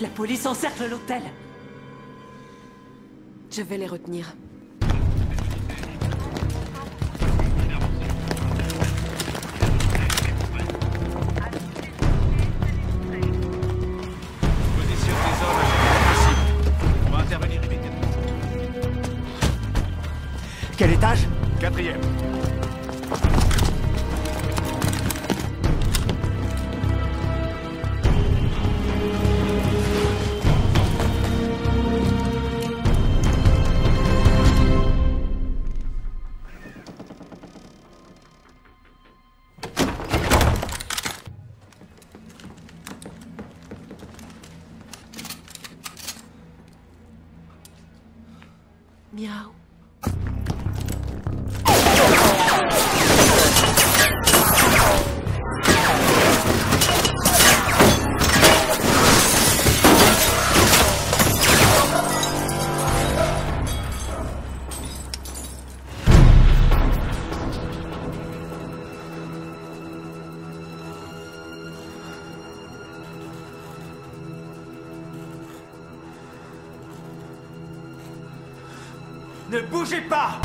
La police encercle l'hôtel Je vais les retenir. Quel étage? Quatrième. Miau. Ne bougez pas